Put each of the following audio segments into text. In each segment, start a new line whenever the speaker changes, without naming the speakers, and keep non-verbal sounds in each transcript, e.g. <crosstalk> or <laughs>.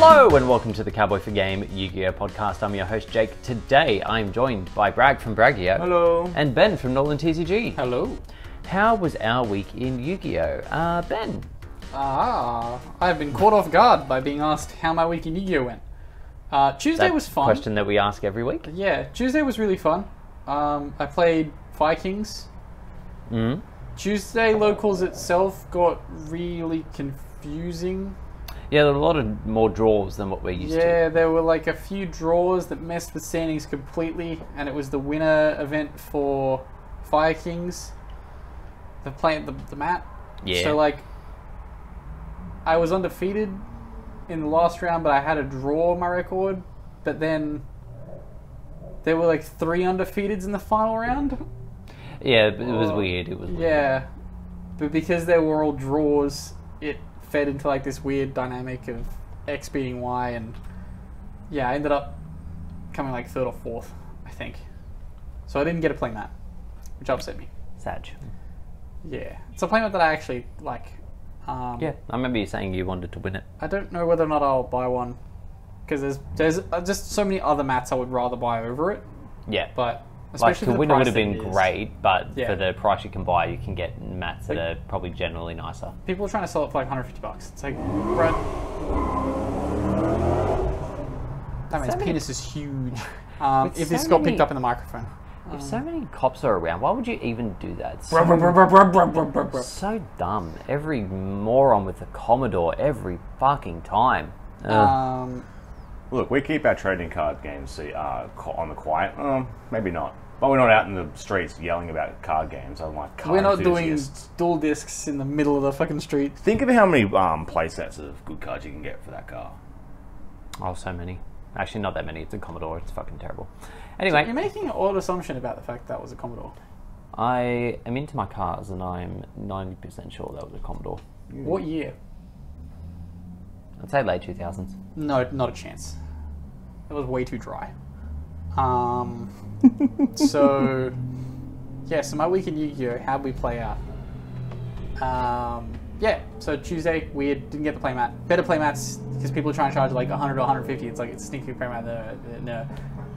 Hello and welcome to the Cowboy for Game Yu-Gi-Oh podcast. I'm your host Jake. Today I'm joined by Bragg from Braggioh.
Hello.
And Ben from Nolan TCG.
Hello.
How was our week in Yu-Gi-Oh? Uh, Ben.
Ah, I've been caught off guard by being asked how my week in Yu-Gi-Oh went. Uh, Tuesday
That
was fun.
Question that we ask every week.
Yeah, Tuesday was really fun. Um, I played Fire Kings.
Mm.
Tuesday locals itself got really confusing.
Yeah, there were a lot of more draws than what we're used to.
Yeah, there were like a few draws that messed with standings completely, and it was the winner event for Fire Kings. The playing the, the mat.
Yeah.
So like, I was undefeated in the last round, but I had a draw on my record. But then there were like three undefeateds in the final round.
Yeah, it was weird. It was weird.
Yeah, but because they were all draws, it fed into like this weird dynamic of X beating Y, and yeah, I ended up coming like third or fourth, I think. So I didn't get a playmat, which upset me.
Sag.
Yeah, it's a playmat that I actually like. Um,
Yeah, I remember you saying you wanted to win it.
I don't know whether or not I'll buy one because there's there's uh, just so many other mats I would rather buy over it,
Yeah.
but especially
to
for the
win it would have been great, but
Yeah.
for the price you can buy, you can get mats that
Like-
are probably generally nicer.
People are trying to sell it for like 150 bucks. It's like, Brad. That man's penis is huge. <laughs> Um, if
so
this got
many-
picked up in the microphone.
If so many cops are around, why would you even do that? So,
bruh, bruh, bruh, bruh, bruh, bruh, bruh.
so dumb. Every moron with a Commodore every fucking time.
Um,
Look, we keep our trading card games uh, on the quiet. Um, maybe not. But we're not out in the streets yelling about card games. I'm like, card
we're not doing
enthusiasts.
duel discs in the middle of the fucking street.
Think of how many um, play sets of good cards you can get for that car.
oh, so many. Actually, not that many. It's a Commodore. It's fucking terrible. Anyway, You're
making an odd assumption about the fact that was a Commodore.
I am into my cars, and I'm 90% sure that was a Commodore.
What year?
I'd say late 2000s.
No, not a chance. It was way too dry. Um, <laughs> so, yeah, so my week in Yu-Gi-Oh! How'd we play out? Um, yeah, so Tuesday, weird, didn't get the playmat. Better playmats, because people are trying to charge like 100 or 150. It's like, it's sneaky playmat. No, no.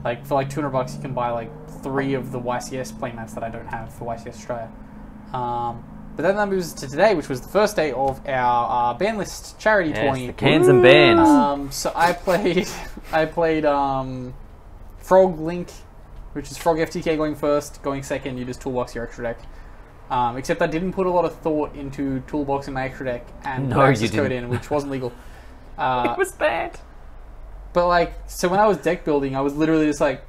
Like, for like 200 bucks, you can buy like three of the YCS playmats that I don't have for YCS Australia. Um, but then that moves to today, which was the first day of our uh, ban list charity
Yes,
tourney.
the cans and bands.
Um, so I played, <laughs> I played um, Frog Link, which is Frog FTK going first, going second. You just toolbox your extra deck. Um, except I didn't put a lot of thought into toolboxing my extra deck and
No,
access
you
code in, which wasn't <laughs> legal. Uh,
it was bad.
but like, so when I was deck building, I was literally just like,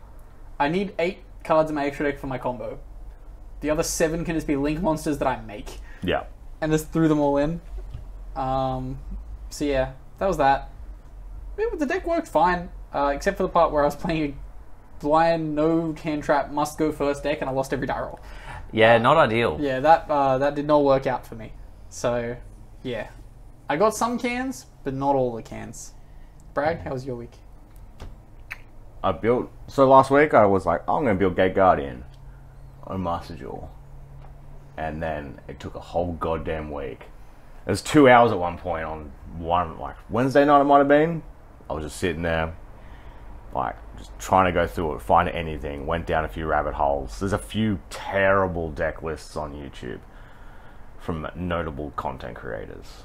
I need eight cards in my extra deck for my combo. The other seven can just be link monsters that I make
Yeah.
and just threw them all in. Um, so yeah, that was that. Yeah, the deck worked fine, uh, except for the part where I was playing a blind, no hand trap, must go first deck, and I lost every die roll.
Yeah, not ideal.
Yeah, that uh, that did not work out for me. So, yeah, I got some cans, but not all the cans. Brad, how was your week?
I built. So last week I was like, I'm going to build Gate Guardian Duel. And then it took a whole goddamn week. It was two hours at one point on one, like Wednesday night it might have been. I was just sitting there, like, just trying to go through it, find anything. Went down a few rabbit holes. There's a few terrible deck lists on YouTube from notable content creators.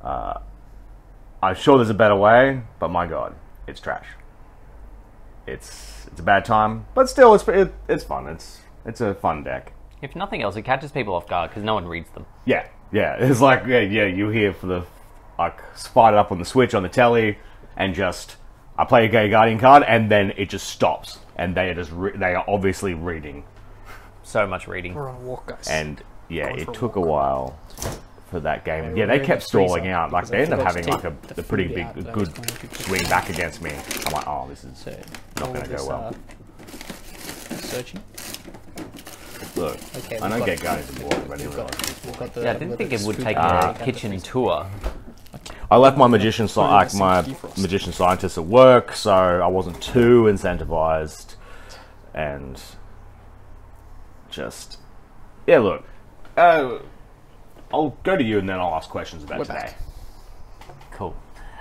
Uh, I'm sure there's a better way, but my god, it's trash it's it's a bad time, but still, it's it, it's fun. It's it's a fun deck.
If nothing else, it catches people off guard because no one reads them.
Yeah, yeah. It's like yeah, yeah. You hear for the like spot it up on the switch on the telly, and just I play a Gate Guardian card, and then it just stops, and they are just re- they are obviously reading,
So much reading.
We're on a walk, guys.
and yeah,
Going
it
for a
took a while for that game.
were
Yeah, they kept
the
stalling out. Like they
I
ended up having like a, a pretty big,
out
a good
was going to cook.
swing back against me. I'm like, oh, this is
So,
not going to
this,
go well.
uh, searching.
Look,
Okay,
I don't get Guardians of War, but
We've
anyway.
got, we've got the,
Yeah, I didn't think it would take
out,
a
we've got the
kitchen tour.
I left my magician, sci-
Putting
like my magician scientist at work, so I wasn't too incentivized, and just yeah. Look, uh, I'll go to you, and then I'll ask questions about
We're
today.
back.
Cool.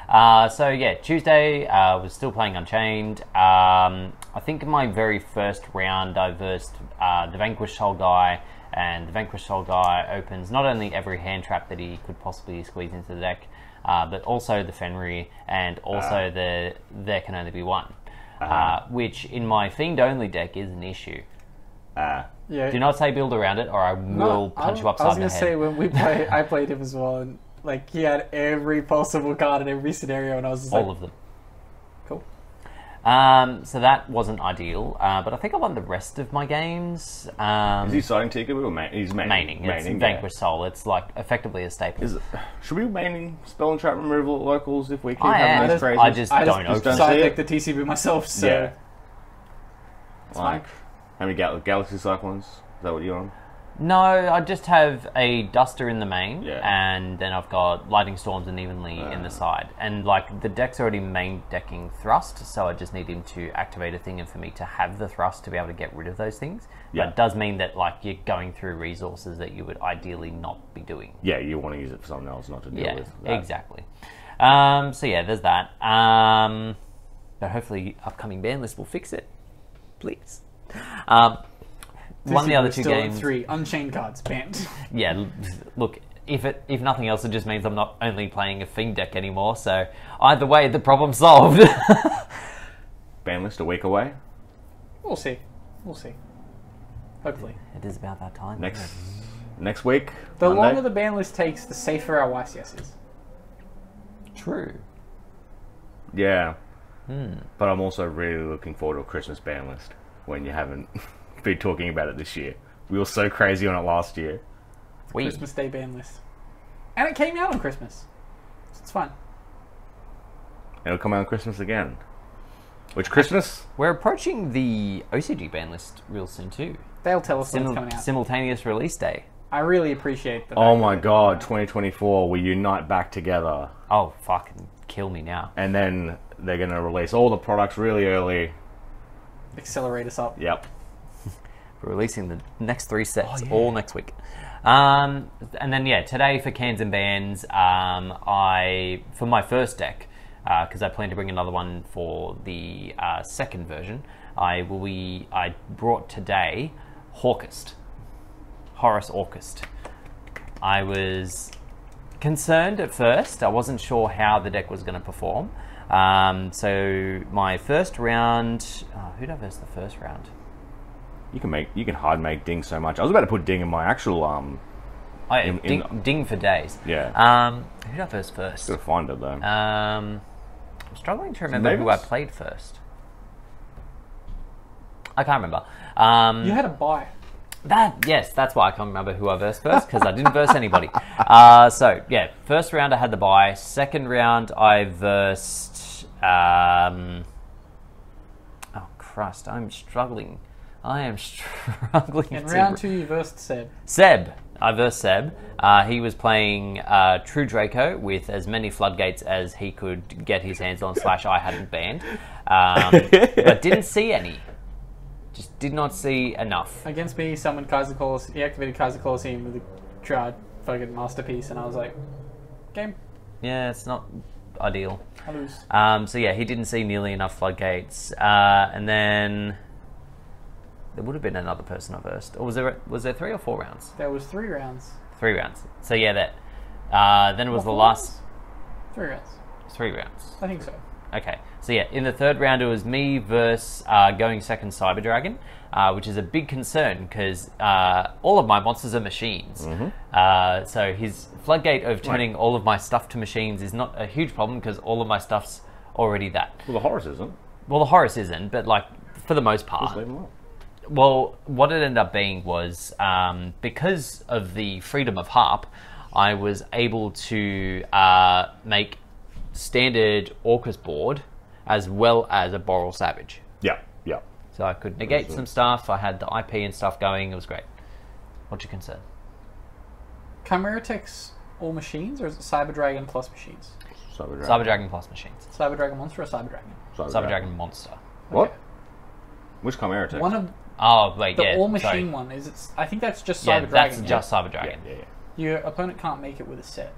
Uh, so yeah, Tuesday uh, was still playing Unchained. Um, I think in my very first round, I versed uh, the Vanquished Soul guy, and the Vanquished Soul guy opens not only every hand trap that he could possibly squeeze into the deck, uh, but also the Fenrir, and also the there can only be one, uh, which in my Fiend only deck is an issue.
Ah,
Yeah.
Do not say build around it, or I will
I,
punch you upside the head.
I was gonna say when we play, <laughs> I played him as well, and like he had every possible card in every scenario, and I was just
All
like,
of them.
Cool.
Um, so that wasn't ideal, uh, but I think I won the rest of my games. Um,
is he citing Tikaboo or man- he's maining?
maining. It's
yeah.
Vanquish Soul. It's like effectively a staple.
Is it, should we be maining spell and trap removal at locals if we keep
I am.
those
I
crazy?
I just
I
don't
just
open.
don't
it.
see
side deck the TCB myself, so
Yeah.
it's
like
fine.
how many gal- galaxy cyclones? Is that what you're on?
No, I just have a duster in the main,
Yeah.
and then I've got lightning storms and evenly in the side. And like the deck's already main decking thrust, so I just need him to activate a thing, and for me to have the thrust to be able to get rid of those things.
Yeah.
But it does mean that like you're going through resources that you would ideally not be doing.
Yeah, you want to use it for something else, not to deal
Yeah,
with. That.
exactly. Um, so yeah, there's that. Um, but hopefully, upcoming ban list will fix it. Please. Um, won the other two
still at
games.
Three unchained cards banned. <laughs>
Yeah, look. If it, if nothing else, it just means I'm not only playing a fiend deck anymore. So either way, the problem's solved. <laughs>
Ban list a week away.
we'll see. We'll see. Hopefully.
it is about that time.
Next next week.
The
Monday.
longer the ban list takes, the safer our YCS is.
True.
Yeah.
Hmm.
But I'm also really looking forward to a Christmas ban list when you haven't <laughs> been talking about it this year. We were so crazy on it last year.
We.
Christmas Day ban list. And it came out on Christmas. So it's fun.
It'll come out on Christmas again. Which Christmas?
We're approaching the OCG ban list real soon too.
They'll tell us when it's coming out.
simultaneous release day.
I really appreciate the
Oh my god, 2024, we unite back together.
Oh fucking kill me now.
And then they're going to release all the products really early.
Accelerate us up.
Yep.
We're releasing the next three sets
Oh, yeah.
all next week. Um, and then yeah, today for cans and bands, um, I for my first deck because I plan to bring another one for the uh, second version. I will be. I brought today Orcust, Horus Orcust. I was concerned at first. I wasn't sure how the deck was going to perform. Um, so my first round, oh, who did I verse the first round?
You can make you can hard make Ding so much. I was about to put Ding in my actual um
Oh, yeah,
In-
ding,
in-
ding for days.
Yeah.
Um, who did I verse first?
gotta find it though.
Um, I'm struggling to remember who I played first. I can't remember. Um,
You had a buy.
that yes, that's why I can't remember who I versed first because I didn't verse anybody. <laughs> Uh, so yeah, first round I had the buy. Second round I versed. Um, oh Christ, I'm struggling. I am <laughs> struggling.
In
to
round two, you versed Seb.
Seb. I versed Seb. Uh, he was playing uh, True Draco with as many floodgates as he could get his hands on, slash, I hadn't banned. Um, <laughs> but didn't see any. Just did not see enough.
Against me, he summoned Kaiser Colosseum. He activated Kaiser Colosseum with a tried fucking masterpiece, and I was like, game,
Yeah, it's not ideal.
I lose.
Um, so yeah, he didn't see nearly enough floodgates. Uh, and then there would have been another person I versed. Or was there, was there three or four rounds?
There was three rounds.
Three rounds. So yeah, that. Uh, then it was
Well,
the last
rounds? Three rounds.
three rounds.
I think so.
Okay, so yeah, in the third round it was me versus uh, going second Cyber Dragon, uh, which is a big concern because uh, all of my monsters are machines. Uh, so his floodgate of turning all of my stuff to machines is not a huge problem because all of my stuff's already that.
well, the Horus isn't.
Well, the Horus isn't, but like for the most
Just
part.
leave them up.
Well, what it ended up being was um, because of the freedom of harp, I was able to uh, make standard Orcust board as well as a Borreload Savage.
Yeah, yeah.
So I could negate
Excellent.
some stuff. I had the IP and stuff going. It was great. What's your concern?
Chimera Tech's all machines, or is it Cyber Dragon plus machines?
Cyber Dragon.
Cyber Dragon plus machines.
Cyber Dragon monster or Cyber Dragon?
Cyber Dragon monster.
What?
Okay.
Which Chimera Tech?
One of
Oh wait,
the
yeah.
all machine
sorry.
one is it? I think that's just
Yeah,
Cyber
that's
Dragon.
just Cyber
yeah,
Dragon.
yeah, yeah.
Your opponent can't make it with a set.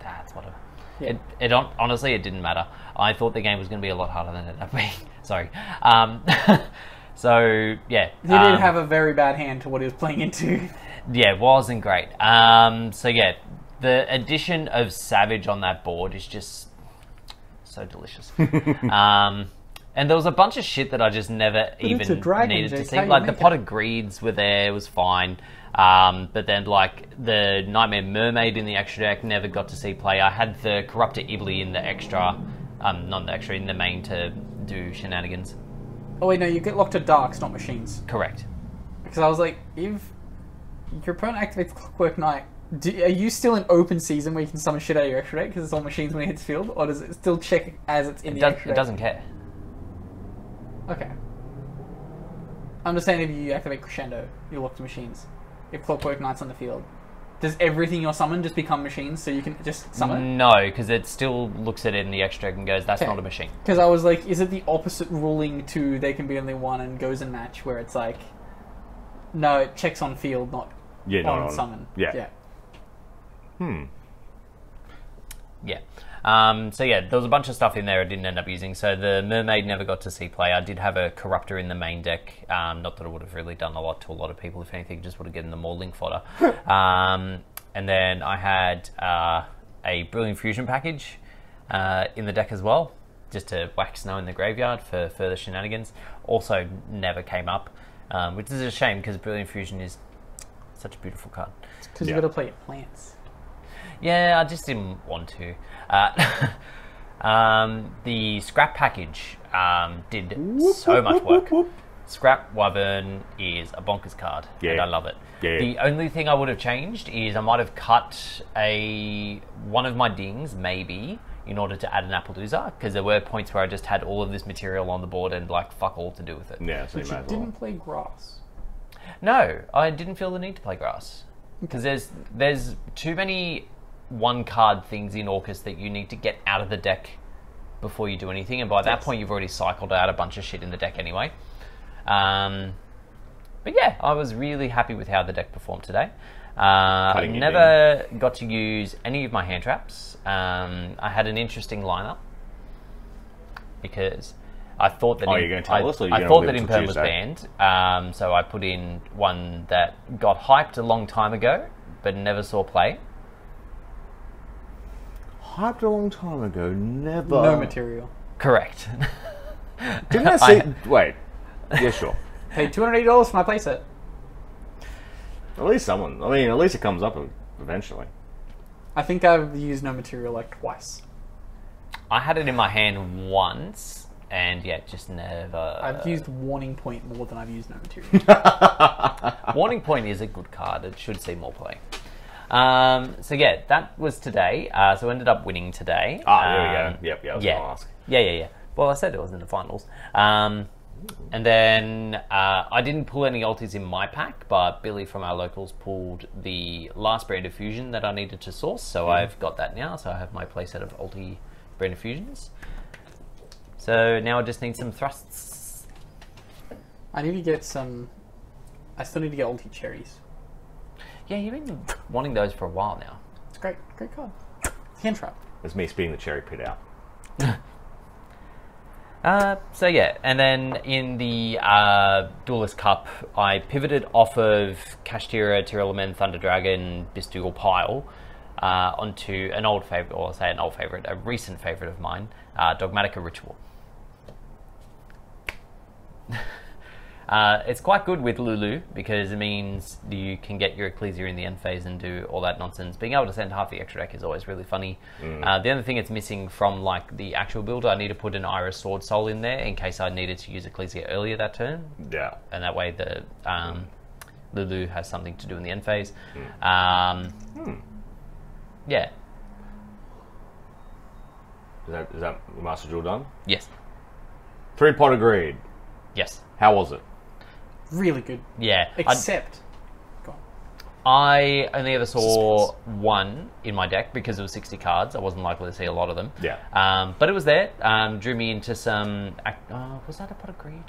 That's what. I-
Yeah.
It, it honestly, it didn't matter. I thought the game was going to be a lot harder than it ended <laughs> up being. Sorry. Um, <laughs> so yeah,
He did
um,
have a very bad hand to what he was playing into.
yeah, it wasn't great. Um, so yeah, the addition of Savage on that board is just so delicious. <laughs> um, and there was a bunch of shit that I just never
a
even
dragon,
needed to see. Like the pot
it?
of greeds were there, it was fine. Um, but then like the Knightmare Mermaid in the extra deck never got to see play. I had the Corruptor Ibli in the extra, um, not the extra, in the main to do shenanigans.
Oh wait, no, you get locked to darks, not machines.
Correct.
Because I was like, if your opponent activates Clockwork Knight, do, are you still in open season where you can summon shit out of your extra deck because it's all machines when it hits field, or does it still check as it's in
It,
the
does,
extra
it doesn't care.
Okay. I'm just saying if you activate Crescendo, you lock to machines. If Clockwork Knight's on the field, does everything you're summoned just become machines so you can just summon?
No, because it still looks at it in the extra deck and goes, "That's
Okay.
not a machine."
Because I was like, is it the opposite ruling to they can be only one and goes in match where it's like, no, it checks on field, not
Yeah,
on
not on
summon.
Yeah.
yeah.
Hmm.
Yeah. Um, so yeah, there was a bunch of stuff in there I didn't end up using. So the mermaid never got to see play. I did have a corruptor in the main deck. Um, not that it would have really done a lot to a lot of people. If anything, just would have given them more link fodder. <laughs> um, and then I had uh, a brilliant fusion package uh, in the deck as well, just to whack snow in the graveyard for further shenanigans. Also, never came up, um, which is a shame because brilliant fusion is such a beautiful card.
Because
Yeah.
you got to play plants.
Yeah, I just didn't want to. Uh, <laughs> um, the scrap package um, did so much work. Scrap Wyvern is a bonkers card, and
Yeah.
I love it.
Yeah.
The only thing I would have changed is I might have cut a one of my dings, maybe, in order to add an apple Apollousa, because there were points where I just had all of this material on the board and like fuck all to do with it.
Yeah, so you
But you
might as well.
didn't play grass.
No, I didn't feel the need to play grass because there's there's too many one card things in Orcust that you need to get out of the deck before you do anything, and by that
Yes.
point you've already cycled out a bunch of shit in the deck anyway. Um, but yeah, I was really happy with how the deck performed today. Uh, I never got to use any of my hand traps. Um, I had an interesting lineup because I thought that
Oh,
Im-
you're gonna tell
I,
us, or
I thought that Imperm was banned, um, so I put in one that got hyped a long time ago but never saw play.
Hyped a long time ago, never.
No material.
Correct. <laughs>
Didn't I
I-
see? Wait. Yeah, sure. <laughs>
Paid two hundred eighty dollars for my playset.
At least someone. I mean, at least it comes up eventually.
I think I've used no material like twice.
I had it in my hand once, and yeah, just never.
I've used Warning Point more than I've used no material. <laughs>
Warning Point is a good card. It should see more play. Um, so yeah, that was today. Uh, so I ended up winning today.
Ah, there we
Um,
go. Yep, yeah, I was
yeah.
gonna ask.
Yeah, yeah, yeah. Well, I said it was in the finals. Um, and then uh, I didn't pull any ultis in my pack, but Billy from our locals pulled the last Branded Fusion that I needed to source. So I've got that now. So I have my playset of ulti Branded Fusions. So now I just need some thrusts.
I need to get some. I still need to get ulti cherries.
Yeah, you've been wanting those for a while now.
It's great, great card. Hand trap.
It's me spitting the cherry pit out. <laughs>
Uh, so yeah, and then in the uh, Duelist Cup, I pivoted off of Kashtira, Tearlaments, Thunder Dragon, Bistugel Pile uh, onto an old favorite, or I'll say an old favorite, a recent favorite of mine, uh, Dogmatika Ritual. <laughs> Uh, it's quite good with Lulu because it means you can get your Ecclesia in the end phase and do all that nonsense. Being able to send half the extra deck is always really funny. Uh, the only thing it's missing from like the actual build, I need to put an Iris Sword Soul in there in case I needed to use Ecclesia earlier that turn,
Yeah.
and that way the um, Lulu has something to do in the end phase. Um, Yeah.
Is that is that Master Jewel done?
Yes.
Three pot of greed.
Yes.
How was it?
Really good.
Yeah. I-
Except. Go on.
I only ever saw one in my deck because it was 60 cards. I wasn't likely to see a lot of them.
Yeah.
Um, but it was there. Um, drew me into some. ac- Oh, was that a pot of greed?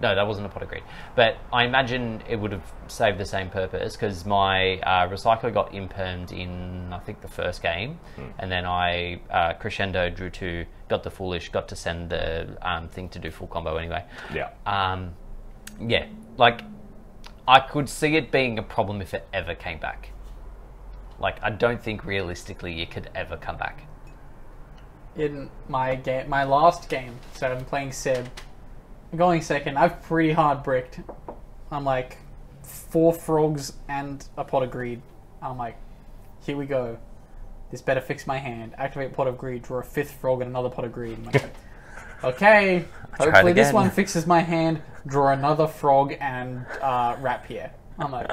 No, that wasn't a pot of greed. But I imagine it would have saved the same purpose because my uh, recycler got impermed in I think the first game, and then I uh, crescendo drew two, got the foolish, got to send the um, thing to do full combo anyway.
Yeah.
Um, yeah, like I could see it being a problem if it ever came back. Like I don't think realistically it could ever come back.
in my game, my last game. So I'm playing Seb. I'm going second. I've pretty hard bricked. I'm like four frogs and a pot of greed. I'm like, here we go. This better fix my hand. Activate pot of greed. Draw a fifth frog and another pot of greed. Okay. Hopefully this one fixes my hand. Draw another frog and uh, rapier. I'm like,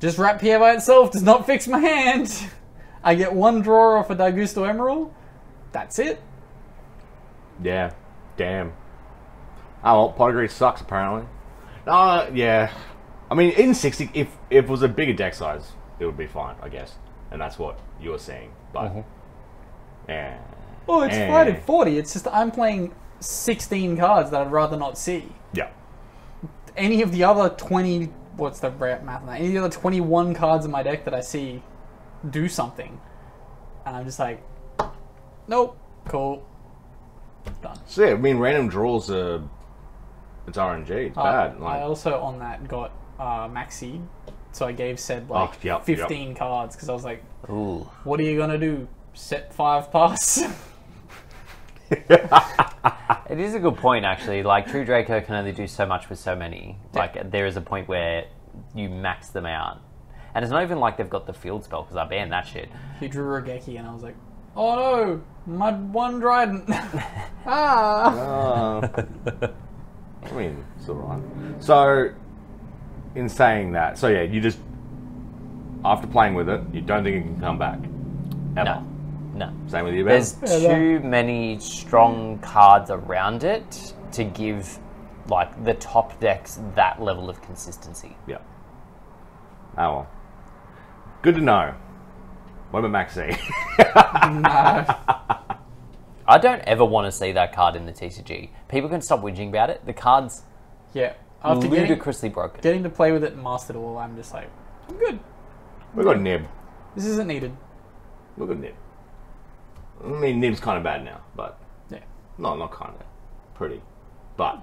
just rapier by itself does not fix my hand. I get one draw off a Daigusto Emerald. That's it.
Yeah. Damn. Oh, well, pot sucks apparently. Uh, yeah. I mean, in 60, if, if it was a bigger deck size, it would be fine, I guess. And that's what you were saying. But, yeah.
Well, it's fine at 40. It's just I'm playing 16 cards that I'd rather not see.
Yeah.
Any of the other 20, what's the rate math on that? Any of the other 21 cards in my deck that I see do something. And I'm just like, nope, cool. Done.
So, yeah, I mean, random draws are. It's RNG. It's
Uh,
bad.
I also, on that, got uh, Maxx C. So I gave said like
Oh, yep,
15 cards because I was like,
Ooh.
what are you going to do? Set five pass? <laughs> <laughs>
It is a good point, actually. Like, True Draco can only do so much with so many. Like, there is a point where you max them out. And it's not even like they've got the field spell, because I banned that shit.
he drew Regeki and I was like, oh no, my one Dryden. <laughs> ah.
Uh, <laughs> I mean, it's alright. So, in saying that, so yeah, you just after playing with it, you don't think it can come back. Ever.
No. No.
Same with you, Ben.
There's too many strong cards around it to give, like, the top decks that level of consistency.
Yeah. Oh well. Good to know. What about Maxx C? <laughs> <laughs>
I don't ever want to see that card in the TCG. People can stop whinging about it. The card's
Yeah. After getting,
ludicrously broken.
getting to play with it and mastered all, I'm just like, I'm good.
We've got Nib.
This isn't needed.
We got Nib. I mean, Nib's kind of bad now, but
Yeah.
not not kind of pretty, but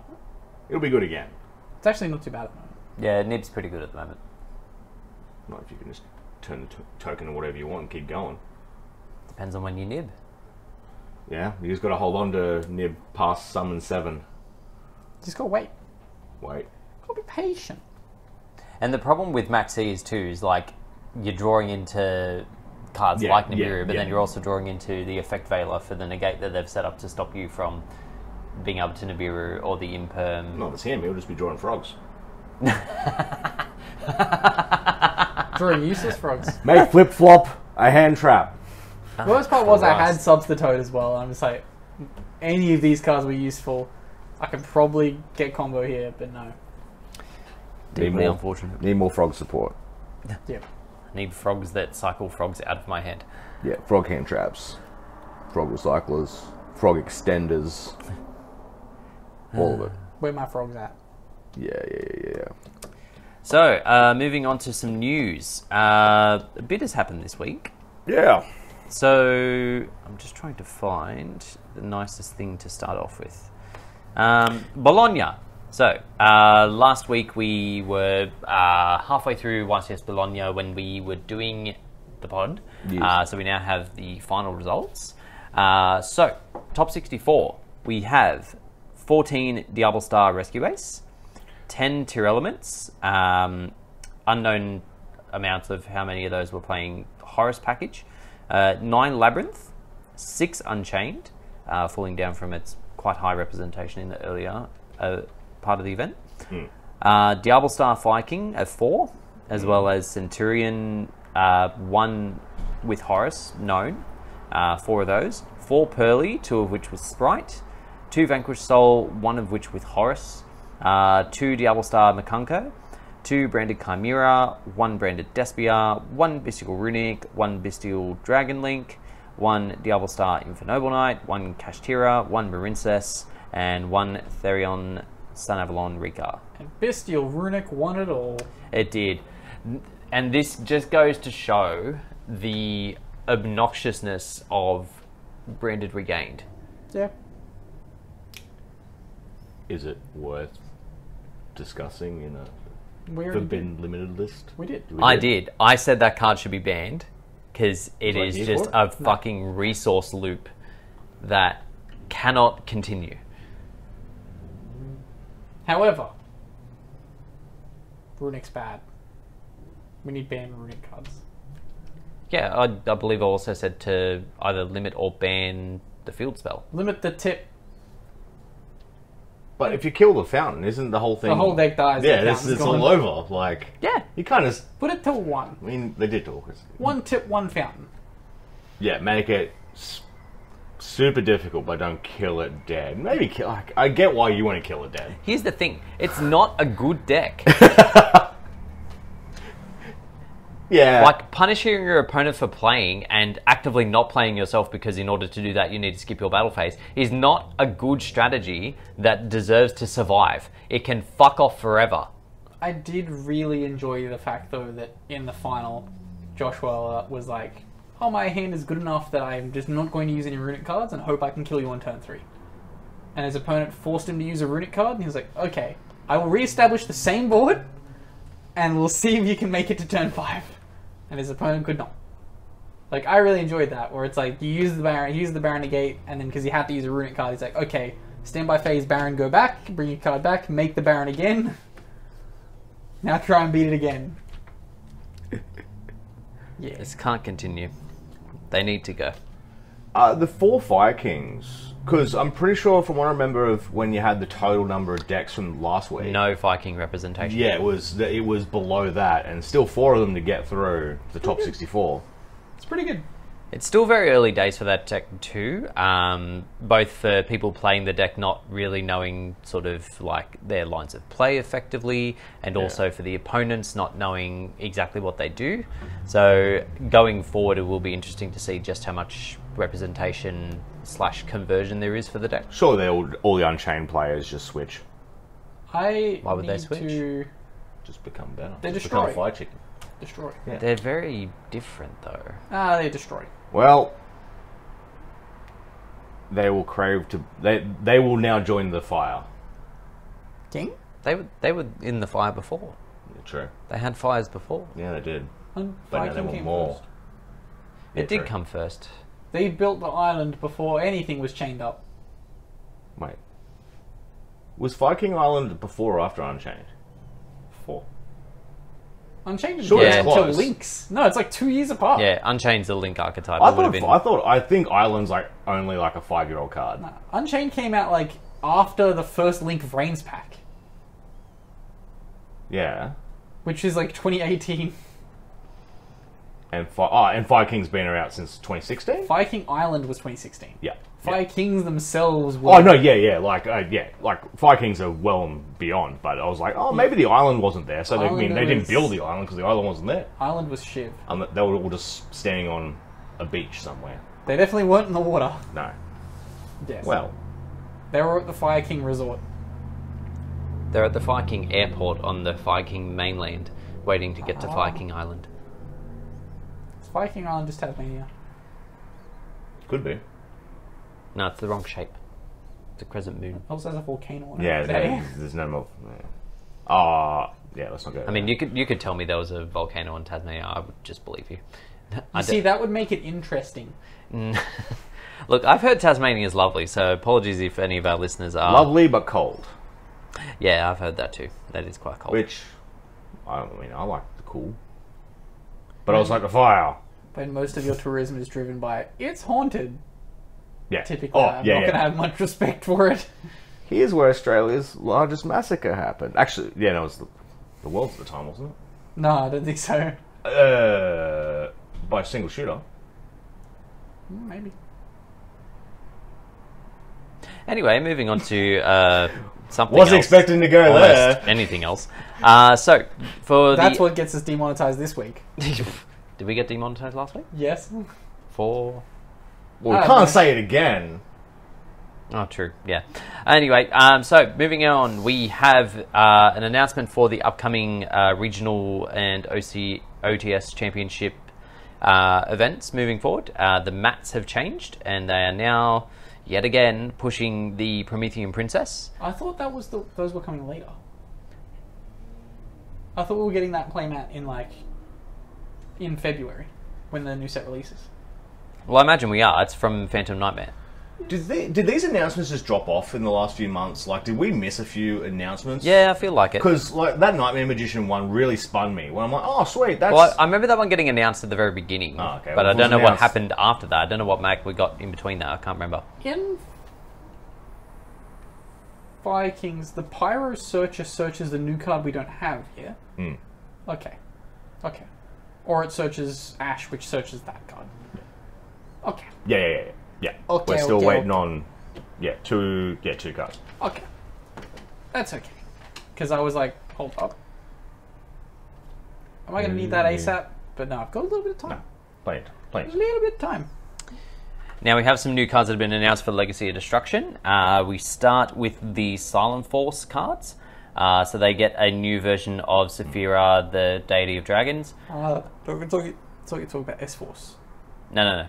it'll be good again.
It's actually not too bad at the moment.
Yeah, Nib's pretty good at the moment.
Not if you can just turn the to- token or whatever you want and keep going.
Depends on when you nib.
Yeah, you just got to hold on to Nib past summon seven.
Just gotta wait.
Wait.
Gotta be patient.
And the problem with Maxx C is too is like you're drawing into cards
Yeah,
like
yeah,
Nibiru, but
yeah.
then you're also drawing into the effect Veiler for the negate that they've set up to stop you from being able to Nibiru or the imperm.
Not it's him. He'll just be drawing frogs. <laughs>
Drawing useless frogs.
Make flip flop a hand trap.
The worst part was I had
Christ.
Substitute as well. I'm just like, any of these cards were useful. I could probably get combo here, but no.
Deeply
more.
unfortunate.
Need more frog support.
Yeah.
I need frogs that cycle frogs out of my hand.
Yeah, frog hand traps, frog recyclers, frog extenders, <laughs> all of it.
Where my frogs at?
Yeah, yeah, yeah, yeah.
So, uh, moving on to some news. Uh, a bit has happened this week.
Yeah.
So I'm just trying to find the nicest thing to start off with. Um, Bologna. So uh, last week we were uh, halfway through YCS Bologna when we were doing the pod.
Yes.
Uh, so we now have the final results. Uh, so top 64, we have 14 Diabellstar Rescue Ace, 10 Tearlaments, um, unknown amounts of how many of those were playing Horus package, uh, 9 Labrynth, 6 Unchained, uh, falling down from its quite high representation in the earlier uh, part of the event. Uh, Diabellstar Viking at 4, as well as Centurion, uh, 1 with Horus, known, uh, 4 of those. 4 Purrely, 2 of which with Sprite, 2 Vanquished Soul, 1 of which with Horus, uh, 2 Diablo Star Mikanko, 2 Branded Chimera, 1 Branded Despia, 1 Bystial Runick, 1 Bystial Dragon Link, 1 Diabellstar Infernoble Knight, 1 Kashtira, 1 Marincess, and 1 Therion Sun Avalon Rika.
And Bystial Runick won it all.
It did. And this just goes to show the obnoxiousness of Branded Regained.
Yeah.
Is it worth discussing in a
We already did.
forbidden limited list?
We did.
We
I did. I said that card should be banned because it
Right
is just
for
a fucking resource loop that cannot continue.
However, Runick's bad. We need ban Runick cards.
Yeah, I, I believe I also said to either limit or ban the field spell.
Limit the tip.
But if you kill the fountain, isn't the whole thing?
The whole deck dies.
Yeah,
the
it's, it's all over. Like,
Yeah.
you kind of.
Put it to one.
I mean, they did talk. It's-
One tip, one fountain.
Yeah, make it s- super difficult, but don't kill it dead. Maybe kill. Like, I get why you want to kill it dead.
Here's the thing it's not a good deck. <laughs>
Yeah,
like punishing your opponent for playing and actively not playing yourself because in order to do that you need to skip your battle phase is not a good strategy that deserves to survive. It can fuck off forever.
I did really enjoy the fact, though, that in the final, Joshua was like, "Oh, my hand is good enough that I'm just not going to use any runick cards and hope I can kill you on turn three. And his opponent forced him to use a runick card, and he was like, "Okay, I will re-establish the same board, and we'll <laughs> see if you can make it to turn five. And his opponent could not. Like I really enjoyed that, where it's like you use the Baronne, use the Baronne negate, and then because he had to use a runick card, he's like, "Okay, standby phase, Baronne, go back, bring your card back, make the Baronne again." <laughs> Now try and beat it again. <laughs> Yeah.
This can't continue. They need to go.
uh, the four Fire Kings. Because I'm pretty sure, from what I remember of when you had the total number of decks from last week.
No Fire King representation.
Yeah, it was it was below that, and still four of them to get through the top 64.
It's pretty good.
It's still very early days for that deck too. Um, both for people playing the deck not really knowing sort of like their lines of play effectively, and also for the opponents not knowing exactly what they do. So going forward, it will be interesting to see just how much representation slash conversion there is for the deck.
Sure, they all, all the Unchained players just switch,
I
Why would they switch?
to
just become better.
They
just become
destroy.
Fire Chicken.
destroy.
Yeah.
They're very different though.
Ah, they destroy.
Well, they will crave to. They they will now join the fire.
King?
They were they were in the fire before.
True.
They had fires before.
Yeah, they did.
And
But now
Fire King
they want more.
first.
It
Yeah,
did
true.
come first.
They built the island before anything was chained up.
Wait. Was Fire King Island before or after Unchained?
Before. Unchained didn't
Sure,
get
it's
until
close.
Links. No, it's like two years apart.
Yeah, Unchained's the link archetype.
I
It
thought,
been
I thought I think Island's like only like a five year old card.
Nah, Unchained came out like after the first Link Vrains pack,
Yeah.
which is like 2018.
And Fi- oh, and Fire King's been around since 2016.
Fire King Island was 2016.
Yeah.
Fire
yeah.
Kings themselves were.
Oh no, yeah, yeah, like uh, yeah, like Fire Kings are well and beyond. But I was like, oh, maybe the island wasn't there, so they, I mean,
Island
they didn't
was-
build the island because the island wasn't there.
Island was Shiv.
And they were all just standing on a beach somewhere.
They definitely weren't in the water.
No.
Yes.
Well,
they were at the Fire King Resort.
They're at the Fire King airport on the Fire King mainland, waiting to get to Fire King Island.
Is Fire King Island just Tasmania?
could be.
No, it's the wrong shape. It's a crescent moon.
Also has a volcano on it.
Yeah,
today.
there- there's no more. Yeah. Ah, yeah, let's not go.
I mean, you could you could tell me there was a volcano in Tasmania. I would just believe you. I
You see, that would make it interesting.
d- <laughs> Look, I've heard Tasmania is lovely, so apologies if any of our listeners are.
lovely but cold.
Yeah, I've heard that too. That is quite cold.
Which, I mean, I like the cool, but I was like the fire.
But most of your tourism is driven by it's haunted.
Yeah.
Typically,
oh,
I'm
yeah,
not
yeah.
going to have much respect for it.
Here's where Australia's largest massacre happened. Actually, yeah, no, it was the, the world's at the time, wasn't it?
No, I don't think so.
Uh, by a single shooter.
Hmm, Maybe.
Anyway, moving on to uh, something.
Wasn't
else.
expecting to go there.
anything else. Uh, so for
That's
the
what gets us demonetized this week. <laughs>
did we get demonetized last week
Yes.
for?
Well, we
Ah,
can't
no.
say it again.
Oh, true. Yeah. Anyway, um, so moving on, we have uh, an announcement for the upcoming uh, regional and OC OTS championship uh, events moving forward. Uh, the mats have changed, and they are now yet again pushing the Promethean Princess.
I thought that was the those were coming later. I thought we were getting that playmat in like in February when the new set releases.
Well, I imagine we are. It's from Phantom Nightmare.
Did they, did these announcements just drop off in the last few months? Like, did we miss a few announcements?
Yeah, I feel like it.
Because like that Nightmare Magician one really spun me. When I'm like, oh sweet, that's
Well, I, I remember that one getting announced at the very beginning,
Oh, okay.
but
Well,
I
it
don't
was
know what
announced-
happened after that. I don't know what Mac we got in between that. I can't remember.
In Fire Kings, the Pyro Searcher searches the new card we don't have here.
Hmm.
Okay. Okay. Or it searches Ash, which searches that card. Okay.
yeah, yeah, yeah, yeah. yeah.
Okay,
We're still
okay,
waiting
okay.
on yeah two yeah two cards.
Okay. That's okay. Because I was like, hold up. Am I going to need that
Mm.
ASAP? But no, I've got a little bit of time.
No, plenty, plenty.
A little bit of time.
Now we have some new cards that have been announced for Legacy of Destruction. Uh, we start with the Silent Force cards. Uh, so they get a new version of Saffira, the deity of dragons.
Uh, talk, talk, talk, talk about S Force.
No, no, no.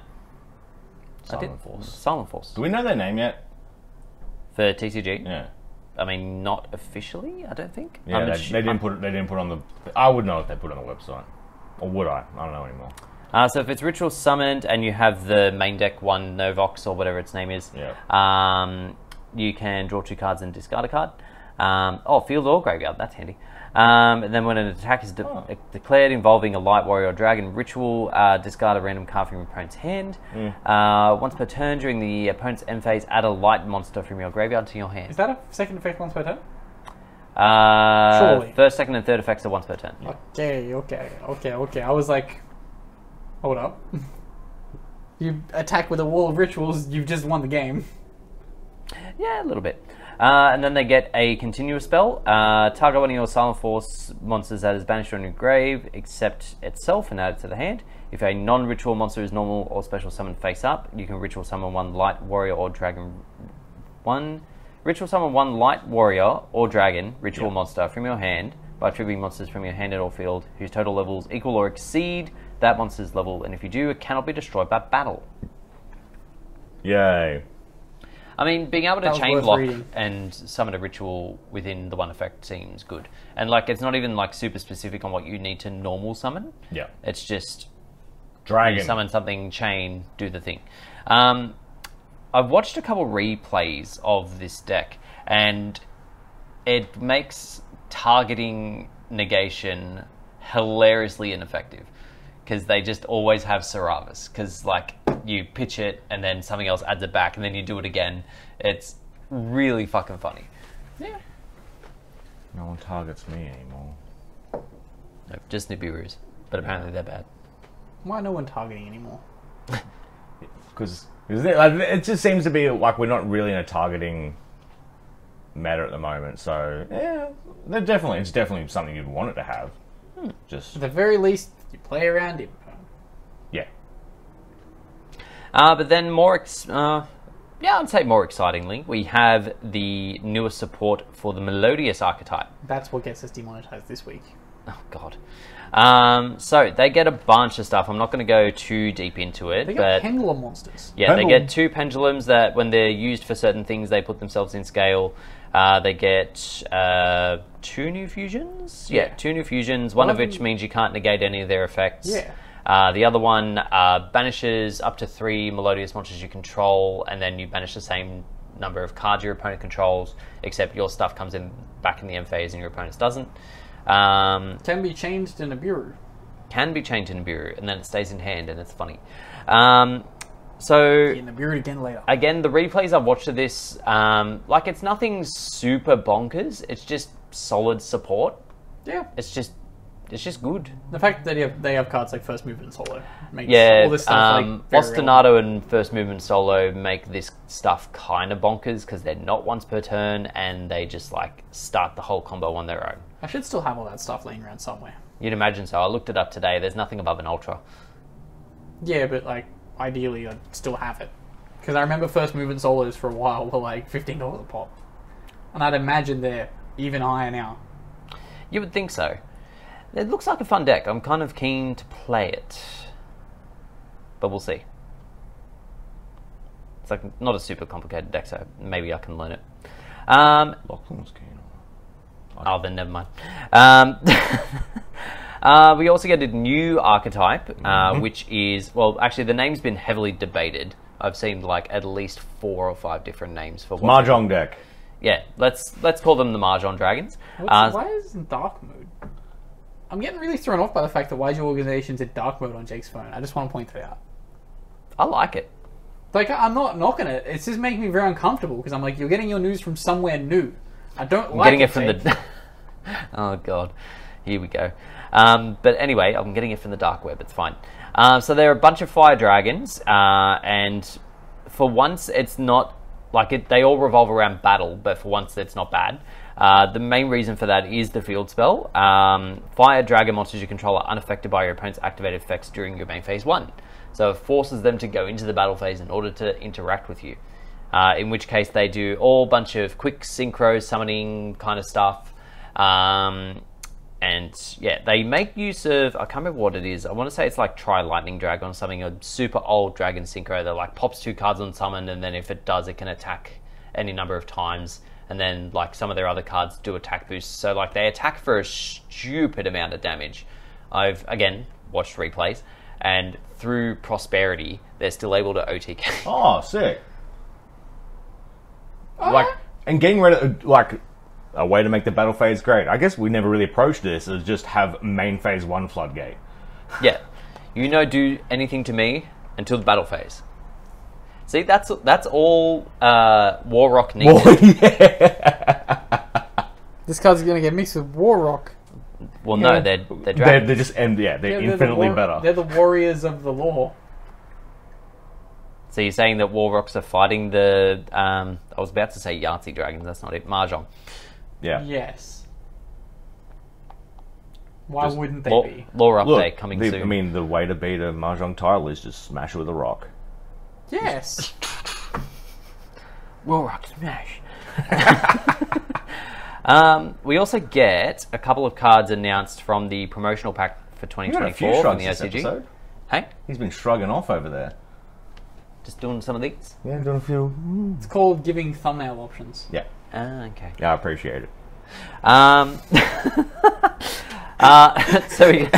I
Silent Force.
Silent Force.
Do we know their name yet?
For TCG?
Yeah.
I mean, not officially, I don't think.
Yeah,
I'm
they, they didn't put. They didn't put on the. I would know if they put it on the website, or would I? I don't know anymore.
Uh, so if it's ritual summoned and you have the main deck one Novox or whatever its name is,
Yeah.
um, you can draw two cards and discard a card. Um, oh, field or graveyard, that's handy. Um, and then when an attack is de-
Oh.
declared involving a light warrior or dragon ritual, uh, discard a random card from your opponent's hand.
Mm.
Uh, once per turn during the opponent's end phase, add a light monster from your graveyard to your hand.
Is that a second effect once per turn?
Uh,
Surely.
First, second, and third effects are once per turn.
Okay, okay, okay, okay. I was like, hold up. <laughs> you attack with a wall of rituals, you've just won the game.
Yeah, a little bit. Uh, and then they get a continuous spell. Uh, target one of your Silent Force monsters that is banished from your grave, except itself, and add it to the hand. If a non-ritual monster is normal or special summon face up, you can ritual summon one light warrior or dragon. One ritual summon one light warrior or dragon ritual
Yeah.
monster from your hand by triggering monsters from your hand or field whose total levels equal or exceed that monster's level, and if you do, it cannot be destroyed by battle.
Yay!
I mean, being able to
That
chain
worth
block
reading.
and summon a ritual within the one effect seems good. And like, it's not even like super specific on what you need to normal summon.
Yeah.
It's just
Dragon.
you summon something, chain, do the thing. Um, I've watched a couple replays of this deck, and it makes targeting negation hilariously ineffective because they just always have Sauravis. Because like you pitch it, and then something else adds it back, and then you do it again. It's really fucking funny.
Yeah.
No one targets me anymore.
No, just Nibiru's, but apparently they're bad.
Why no one targeting anymore? <laughs>
Because it, like, it just seems to be like we're not really in a targeting matter at the moment. So yeah, they're definitely it's definitely something you'd want it to have. Hmm. Just
At the very least, you play around him.
Uh, but then more, ex- uh, yeah, I'd say more excitingly, we have the newest support for the Melodious archetype.
That's what gets us demonetized this week.
Oh God. Um, so they get a bunch of stuff. I'm not going to go too deep into it,
They
but
pendulum monsters.
yeah, they get two pendulums that, when they're used for certain things, they put themselves in scale. Uh, they get uh, two new fusions. Yeah,
Yeah.
two new fusions. One,
One
of
of
which means you can't negate any of their effects.
Yeah.
Uh, the other one uh, banishes up to three melodious monsters you control, and then you banish the same number of cards your opponent controls, except your stuff comes in back in the end phase and your opponent's doesn't. Um,
Can be changed in a bureau.
can be changed in a bureau, and then it stays in hand, and it's funny. Um, so
In the bureau again later.
again, the replays I've watched of this, um, like it's nothing super bonkers. It's just solid support.
yeah.
It's just, it's just good.
The fact that they have, they have cards like First Movement Solo makes
Yeah,
all this stuff
um,
like
Ostinato and First Movement Solo make this stuff kind of bonkers because they're not once per turn and they just like start the whole combo on their own.
I should still have all that stuff laying around somewhere.
You'd imagine so. I looked it up today. There's nothing above an Ultra.
Yeah, but like ideally, I'd still have it. Because I remember first movement solos for a while were like fifteen dollars a pop, and I'd imagine they're even higher now.
You would think so. It looks like a fun deck. I'm kind of keen to play it, but we'll see. It's like not a super complicated deck, so maybe I can learn it. Um,
Lachlan was keen.
Oh, then never mind. Um, <laughs> uh, we also get a new archetype, uh, which is well, actually, the name's been heavily debated. I've seen like at least four or five different names for what.
Mahjong deck.
Yeah, let's let's call them the Mahjong Dragons. Uh,
why is it in dark mode? I'm getting really thrown off by the fact that your organization's in dark mode on Jake's phone? I just want to point that out.
I like it.
Like I'm not knocking it. It's just making me very uncomfortable because I'm like, you're getting your news from somewhere new. I don't
I'm
like
getting it from
Jake.
the. <laughs> oh god, here we go. Um, but anyway, I'm getting it from the dark web. It's fine. Um, so there are a bunch of fire dragons, uh, and for once, it's not like it. They all revolve around battle, but for once, it's not bad. Uh, the main reason for that is the field spell. Um, fire dragon monsters you control are unaffected by your opponent's activated effects during your main phase one. So it forces them to go into the battle phase in order to interact with you. Uh, in which case they do all bunch of quick synchro summoning kind of stuff. Um, and yeah, they make use of I can't remember what it is. I want to say it's like Try Lightning Dragon or something, a super old dragon synchro that like pops two cards on summon, and then if it does, it can attack any number of times. And then like some of their other cards do attack boosts, so like they attack for a stupid amount of damage. I've again watched replays, and through prosperity, they're still able to OTK. <laughs>
Oh, sick. Like, ah. and getting rid of, like, a way to make the battle phase great. I guess we never really approached this as just have main phase one floodgate.
Yeah, you know, do anything to me until the battle phase. See, that's that's all uh, War Rock needs. <laughs>
This card's gonna get mixed with War Rock.
well, no,
Yeah.
they're they're
They're,
dragons.
they're just, and yeah, they're,
Yeah, they're the
infinitely
war-
better.
They're the warriors of the law.
So you're saying that War Rocks are fighting the? Um, I was about to say Yahtzee dragons. That's not it. Mahjong.
yeah.
Yes. Why
Just
wouldn't they
Law,
be?
law update
Look,
coming
the-
soon.
I mean, the way to beat a mahjong tile is just smash it with a rock.
Yes. <laughs>
War Rock smash. <laughs> um, we also get a couple of cards announced from the promotional pack for
You got a few
2024 from
shrugs
the
this
OCG.
episode.
Hey,
He's been shrugging off over there.
just doing some of these.
Yeah, doing a few.
It's called giving thumbnail options.
Yeah,
Ah, okay.
yeah, I appreciate it.
Um, <laughs> uh, so we,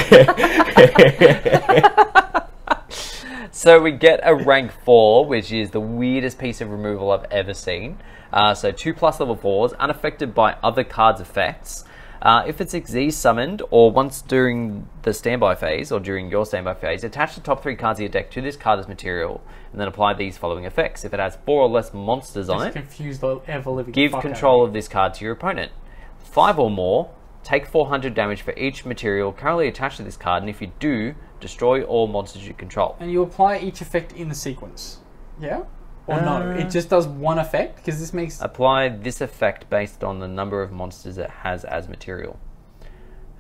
so we get a rank four, which is the weirdest piece of removal I've ever seen. Uh, so two plus level fours, unaffected by other cards' effects. Uh, if it's Xyz summoned, or once during the standby phase, or during your standby phase, attach the top three cards of your deck to this card as material, and then apply these following effects. If it has four or less monsters on it,
the ever living.
Give control of this card to your opponent. Five or more, take 400 damage for each material currently attached to this card, and if you do, destroy all monsters you control.
And you apply each effect in the sequence. Yeah. Or no?
Uh,
It just does one effect because this makes.
Apply this effect based on the number of monsters it has as material.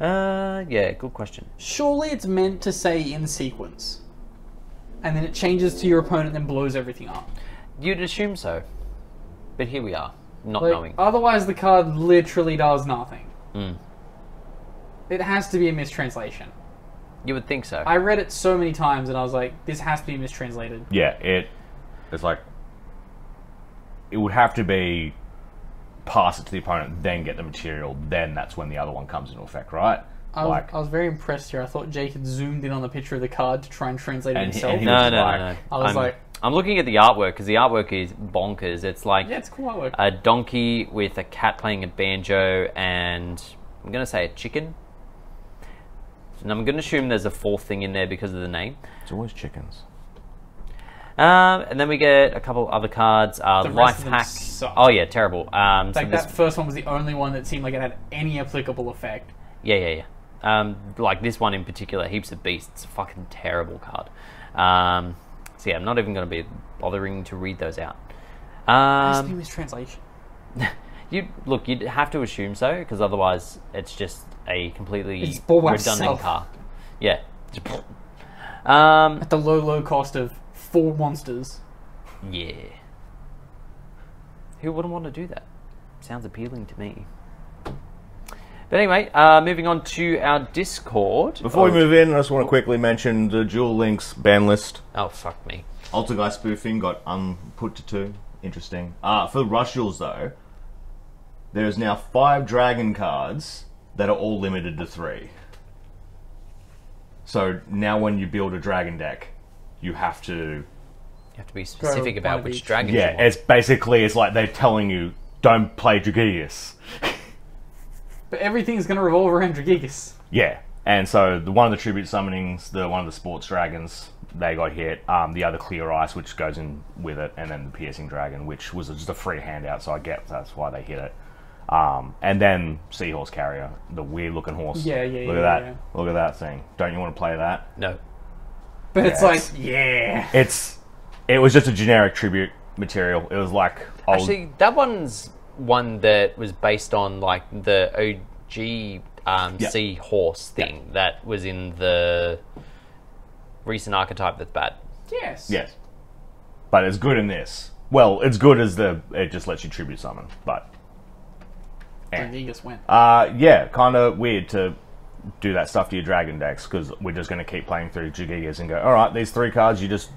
Uh, yeah, good question.
Surely it's meant to say in sequence, and then it changes to your opponent and blows everything up.
You'd assume so, but here we are, not
Like,
knowing.
otherwise, the card literally does nothing.
Mm.
It has to be a mistranslation.
You would think so.
I read it so many times, and I was like, "This has to be mistranslated."
Yeah, it. It's like it would have to be pass it to the opponent, then get the material, then that's when the other one comes into effect, right?
I was,
like,
I was very impressed here. I thought Jake had zoomed in on the picture of the card to try and translate it
And he-
himself.
and he
no, no,
like-
no, no.
I was
I'm,
like-
I'm looking at the artwork because the artwork is bonkers. It's like
yeah, it's cool artwork.
a donkey with a cat playing a banjo and I'm going to say a chicken. And I'm going to assume there's a fourth thing in there because of the name.
it's always chickens.
Um, and then we get a couple other cards. Uh,
The rest
life
of them
hack.
suck.
Oh yeah, terrible. Um, so
like
this-
that first one was the only one that seemed like it had any applicable effect.
yeah, yeah, yeah. Um, like this one in particular, heaps of beasts. Fucking terrible card. Um, so yeah, I'm not even going to be bothering to read those out.
It has to be
Um,
mistranslation. <laughs>
you look, you'd have to assume so because otherwise it's just a completely
It's Bulwark
redundant
self.
card. Yeah. Um,
At the low, low cost of four monsters.
Yeah. Who wouldn't want to do that? Sounds appealing to me. But anyway, uh, moving on to our Discord.
Before we move in, I just want to quickly mention the Duel Links ban list.
Oh, fuck me.
Altergeist spoofing got um put to two. Interesting. Uh, for Rush Duels, though, there is now five dragon cards that are all limited to three. So now when you build a dragon deck, you have to
You have to be specific
one
about which
each.
dragon you
Yeah,
want.
it's basically it's like they're telling you don't play Dragigius. <laughs>
But everything's going to revolve around Dragigas.
Yeah, and so the one of the tribute summonings, the one of the sports dragons, they got hit. Um, the other clear ice, which goes in with it, and then the piercing dragon, which was just a free handout. So I get that's why they hit it. Um, and then seahorse carrier, the weird looking horse.
Yeah, yeah,
Look
yeah,
at that.
yeah.
Look at that thing. Don't you want to play that?
No.
But it's
Yeah,
like, yeah.
It's it was just a generic tribute material. It was like old,
Actually, that one's one that was based on like the OG um,
Yeah.
sea horse thing that was in the recent archetype that's bad.
Yes.
yes, but it's good in this. Well, it's good as the it just lets you tribute summon, but eh.
Dragigas went.
Uh, yeah, kind of weird to do that stuff to your dragon decks because we're just going to keep playing through Jagigas and go, all right, these three cards, you just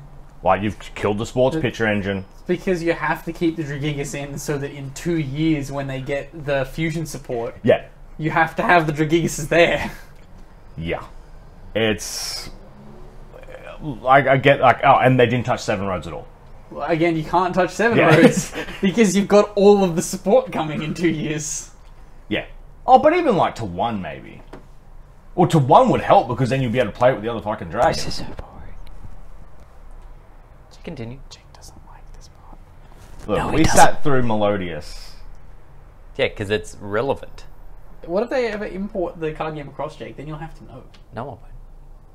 like you've killed the sports pitcher engine.
Because you have to keep the Dragigas in so that in two years, when they get the fusion support,
Yeah,
you have to have the Dragigas there.
yeah, it's like I get like oh, and they didn't touch seven roads at all.
Well, Again, you can't touch Seven
Yeah.
Roads <laughs> because you've got all of the support coming in two years.
Yeah. Oh, but even like to one maybe. Or to one would help because then you'd be able to play it with the other fucking dragons.
so boring. Just continue.
Jake doesn't like this part.
Look,
No, it
we
doesn't.
sat through Melodious.
Yeah, because it's relevant.
What if they ever import the card game across, Jake? Then you'll have to know.
No one would.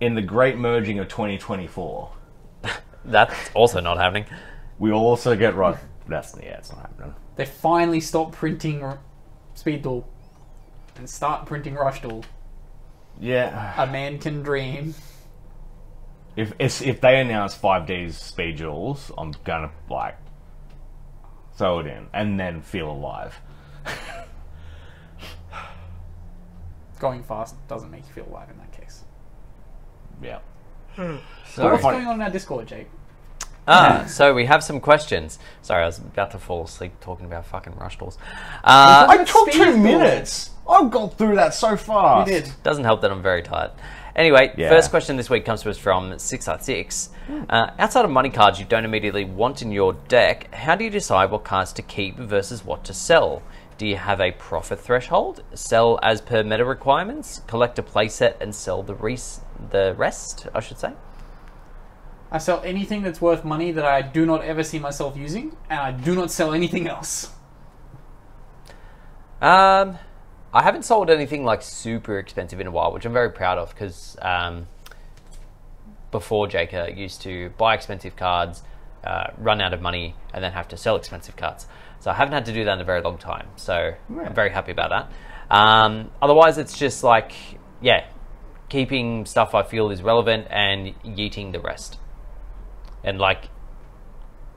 In the great merging of 2024, <laughs>
That's also not happening.
we will also get right. That's yeah, it's not happening.
They finally stop printing R- Speed Duel and start printing Rush Duel.
Yeah,
A man can dream.
if if, if they announce five Ds speed duels, I'm gonna like throw it in and then feel alive. <laughs>
Going fast doesn't make you feel alive in that case.
Yeah.
Sorry.
What's going on in our Discord, Jake?
Ah, so we have some questions. Sorry, I was about to fall asleep talking about fucking rush duels. Uh,
I
But
took two
duel.
minutes. I got through that so fast.
You did.
Doesn't help that I'm very tired. Anyway,
Yeah.
first question this week comes to us from 666. Uh, outside of money cards you don't immediately want in your deck, how do you decide what cards to keep versus what to sell? Do you have a profit threshold? Sell as per meta requirements? Collect a playset and sell the, res- the rest, I should say?
I sell anything that's worth money that I do not ever see myself using, and I do not sell anything else.
Um, I haven't sold anything like super expensive in a while, which I'm very proud of because um, before Jake I used to buy expensive cards, uh, run out of money, and then have to sell expensive cards. So I haven't had to do that in a very long time. So I'm very happy about that. Um, otherwise, it's just like, yeah, keeping stuff I feel is relevant and yeeting the rest. And like,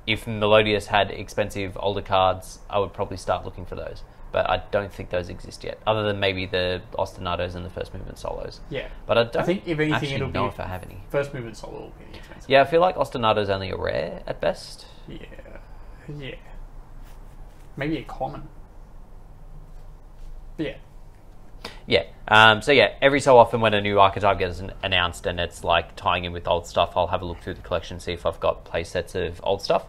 if Melodious had expensive older cards, I would probably start looking for those. But I don't think those exist yet, other than maybe the Ostinatos and the first movement solos.
Yeah.
But I don't
think if anything, it'll
know
be-
if I have any.
First movement solo will be expensive.
Yeah, I feel like Ostinato's only a rare at best.
Yeah. Yeah. Maybe a common. Yeah.
Yeah. Um, so yeah, every so often when a new archetype gets an- announced and it's like tying in with old stuff, I'll have a look through the collection, see if I've got play sets of old stuff.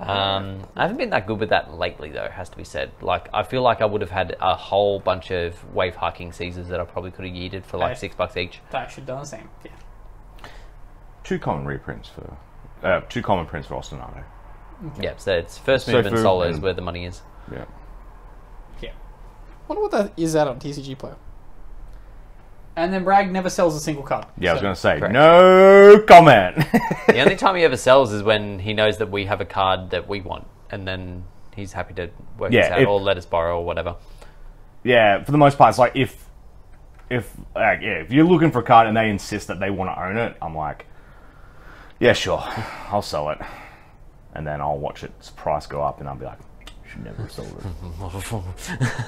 Um, I haven't been that good with that lately, though. Has to be said. Like I feel like I would have had a whole bunch of wave harking Caesars that I probably could have yeeted for like
Right.
six bucks each.
That should done the same. Yeah.
Two common reprints for, uh, two common prints for Ostinato.
Yep. So it's first
So
movement
for-
solos
and-
where the money is.
Yeah.
Yeah. wonder what that is that on TCG Player. And then Bragg never sells a single card.
Yeah, I was
So-
going to say
Correct.
no comment. <laughs>
The only <laughs> time he ever sells is when he knows that we have a card that we want, and then he's happy to work
Yeah,
this out
if-
or let us borrow or whatever.
yeah, for the most part, it's like if if like, yeah, if you're looking for a card and they insist that they want to own it, I'm like, yeah, sure, <laughs> I'll sell it. and then I'll watch its price go up, and I'll be like, should never have sold it.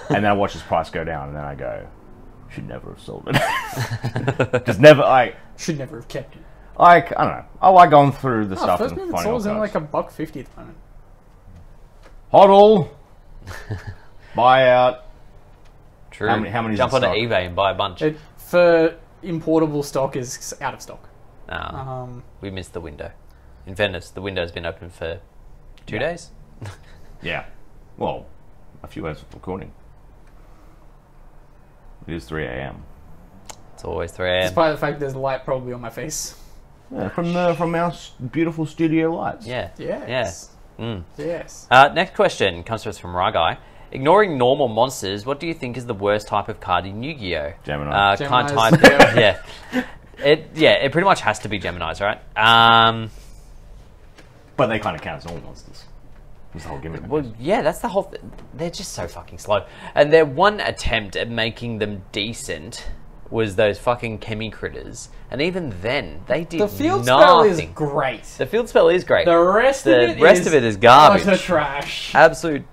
and then I watch its price go down, and then I go, should never have sold it. <laughs> Just never. I
Should never have kept it.
like I don't know. I like going through the
Oh,
stuff
first
and
movement
finding
soul
all
is only
cards.
like a buck fifty at the moment.
Hodl. <laughs> Buyout.
True.
How many- how many
Jump
in
onto eBay and buy a bunch.
It for importable stock is out of stock.
Ah,
Um,
we missed the window. In Venice, the window's been open for two days. <laughs>
Yeah. Well, a few hours of recording. It is 3 a.m.
It's always 3 a.m.
despite the fact there's light probably on my face.
Yeah, from the from our beautiful studio lights.
Yeah.
Yes.
Mm.
Yes.
Uh, next question comes to us from Ragai. Ignoring normal monsters, what do you think is the worst type of card in Yu-Gi-Oh?
Gemini.
Uh, can't
Geminis,
type. yeah. It yeah. It pretty much has to be Gemini's, right? Um.
But they kind of count as normal monsters. That's the whole gimmick.
Well, yeah, that's the whole. Th- they're just so fucking slow. And their one attempt at making them decent was those fucking chemicritters, and even then, they did
The field
nothing.
spell is great.
the field spell is great.
The rest
The
of it
rest
is
of it is garbage.
utter trash.
Absolute